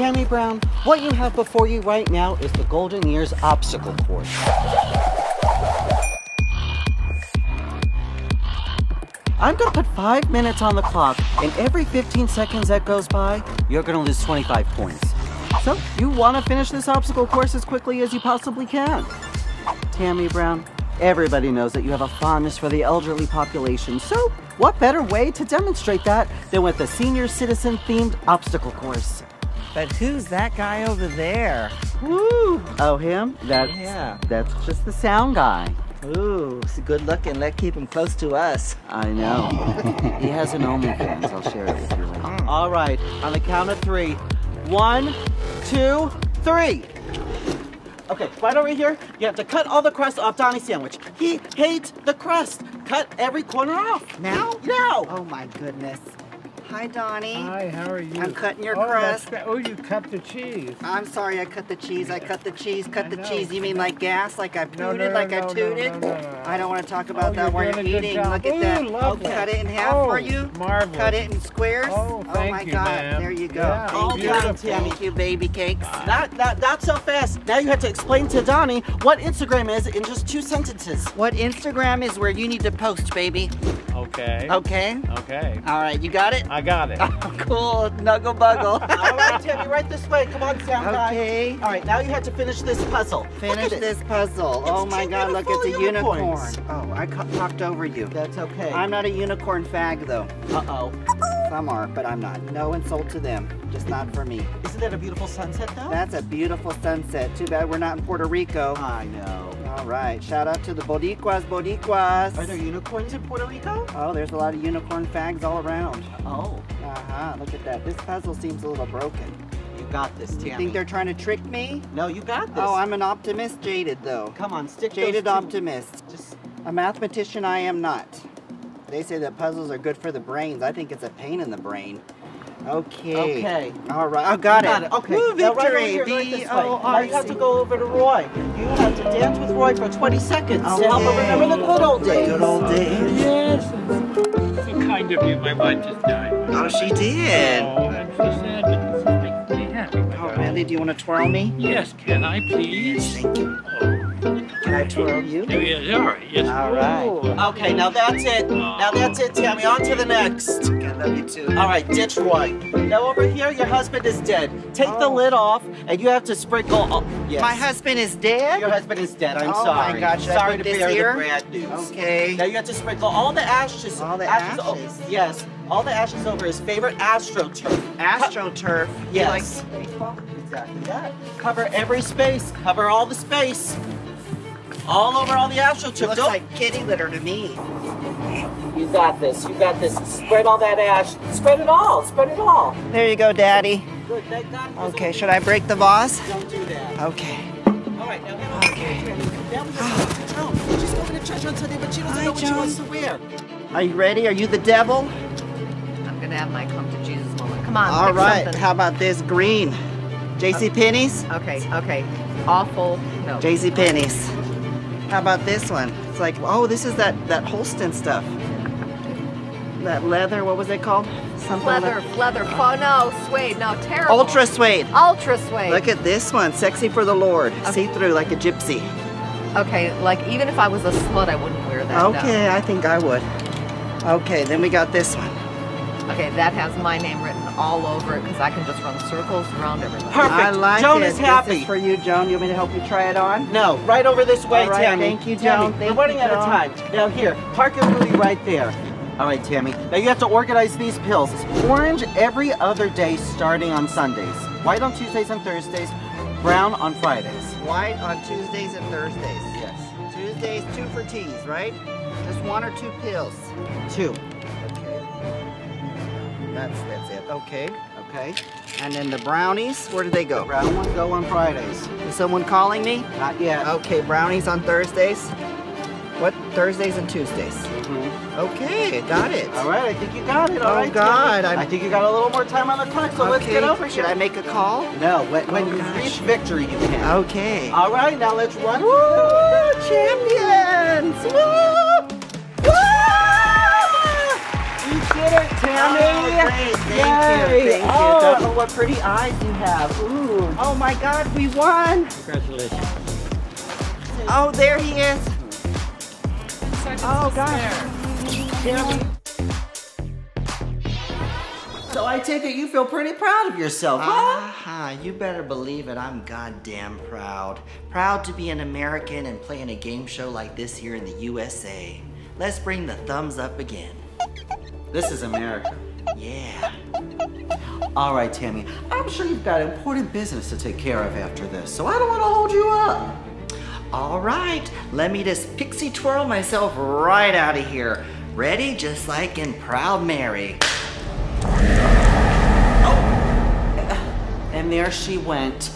Tammie Brown, what you have before you right now is the Golden Years obstacle course. I'm gonna put five minutes on the clock, and every 15 seconds that goes by, you're gonna lose 25 points. So, you wanna finish this obstacle course as quickly as you possibly can. Tammie Brown, everybody knows that you have a fondness for the elderly population, so what better way to demonstrate that than with a senior citizen themed obstacle course? But who's that guy over there? Woo! Oh, him? That's, Yeah. that's just the sound guy. Ooh, he's good looking. Let's keep him close to us. I know. he has an OnlyFans. I'll share it with you later. Mm, all right, on the count of three. One, two, three. Okay, right over here, you have to cut all the crust off Donnie's sandwich. He hates the crust. Cut every corner off. Now? Now. Oh my goodness. Hi, Donnie. Hi, how are you? I'm cutting your oh, crust. Oh, you cut the cheese. I'm sorry I cut the cheese. I cut the cheese, cut I the know. cheese. You mean like gas? Like I No, pooted, no, no, like I no, no, tooted? no, no, no. I don't want to talk about Oh, that while you're eating. job. Look at Ooh, that. lovely. Cut it in half Oh, for you. marvelous. Cut it in squares. Oh, oh, thank my you, God. ma'am. There you go. Yeah, Thank all you. done, Tammie. Thank you, baby cakes. Not, not, not so fast. Now you have to explain to Donnie what Instagram is in just two sentences. What Instagram is where you need to post, baby. Okay. Okay. Okay. All right, you got it? I got it. cool. Nuggle buggle. All right, Tammie, right this way. Come on, sound guy. Okay. All right, now you have to finish this puzzle. Finish at it. this puzzle. oh my God, look, it's a beautiful unicorn. Oh, I cu- talked over you. That's okay. I'm not a unicorn fag though. Uh-oh. Some are, but I'm not. No insult to them. Just not for me. Isn't that a beautiful sunset, though? That's a beautiful sunset. Too bad we're not in Puerto Rico. I know. All right. Shout out to the Boricuas, Boricuas. Are there unicorns in Puerto Rico? Oh, there's a lot of unicorn fags all around. Oh, Uh-huh. Look at that. This puzzle seems a little broken. you got this, Tammie. You think they're trying to trick me? No, you got this. Oh, I'm an optimist, jaded though. Come on, stick Jaded optimist. Just A mathematician I am not. They say that puzzles are good for the brains. I think it's a pain in the brain. Okay. Okay. All right. I got, You it. Okay. Woo, Now, right over victory. here, right this way. Now have to go over to Roy. You have to dance with Roy for 20 seconds to help him remember the good old days. Good old days. Yes. So kind of you. My wife just died. Oh, she did. Oh, I'm so sad, but this makes me happy. Oh, darling. really? Do you want to twirl me? Yes, can I please? Thank you. Oh, Can I twirl you? yes, all right. Yes. All right. Oh. Okay, now that's it. Now uh, that's it, Tammie. On to the next. I love you too. All right, ditch Roy. Now over here, your husband is dead. Take the Oh. lid off, and you have to sprinkle. All, yes. My husband is dead? Your husband is dead. I'm Oh my sorry. God, should I sorry to this bear here? the bad news. Okay. Now you have to sprinkle all the ashes. All the o- ashes? yes, all the ashes over his favorite AstroTurf. AstroTurf. You Yes. like baseball? Exactly that. Cover every space. Cover all the space. All over all the It AstroTurf. looks Don't- like kitty litter to me. You got this. You got this. Spread all that ash. Spread it all. Spread it all. There you go, Daddy. Good. Thank God. Okay, should I break the vase? Don't do that. Okay. All right, now have a Okay. Now we ah. go to She's going to church on Sunday, but she doesn't Hi, know what she wants to wear. Are you ready? Are you the devil? I'm gonna have my come to Jesus moment. Come on. All pick right. something. How about this green? JC Penney's? Okay, okay. Awful. No. JC Penney's. How about this one? It's like, oh, this is that that Halston stuff. That leather, what was it called? Something Leather, leather. Oh no, suede. No, like- terrible. Ultra suede. Ultra suede. Look at this one, sexy for the Lord. See through like a gypsy. Okay, like even if I was a slut, I wouldn't wear that. no. Okay, I think I would. Okay, then we got this one. Okay, that has my name written all over it because I can just run circles around everybody. Perfect. I like Joan it. is happy. This is for you, Joan. You want me to help you try it on? No, right over this way, All right, Tammie. thank you, Tammie, Joan. Thank we're running you, out of time. Now here, park your booty right there. All right, Tammie. Now you have to organize these pills. Orange every other day starting on Sundays. White on Tuesdays and Thursdays. Brown on Fridays. White on Tuesdays and Thursdays. Yes. Tuesdays, two for teas, right? Just one or two pills. Two. Okay. That's that's it. Okay. Okay. And then the brownies, where did they go? Brown one go on Fridays. Is someone calling me? Not yet. Okay, brownies on Thursdays. What? Thursdays and Tuesdays. Mhm. Okay, got it. All right, I think you got it. All Oh, right, God, I'm- think you got a little more time on the clock, so let's get over Should. I make a call? No, when, when Oh, you reach victory, you can. Okay. All right, now let's run. Woo! Champions! Woo! Woo! You did it, Tammie! Great. Thank you. Thank you. Oh, Don't- oh, what pretty eyes you have. Ooh. Oh my God, we won! Congratulations. Oh, there he is. Oh gosh. Tammie. So I take it you feel pretty proud of yourself, huh? Ah, you better believe it. I'm goddamn proud. Proud to be an American and play in a game show like this here in the USA. Let's bring the thumbs up again. This is America. Yeah. All right, Tammie. I'm sure you've got important business to take care of after this, so I don't want to hold you up. All right, let me just pixie twirl myself right out of here. Ready? Just like in Proud Mary. Oh. And there she went.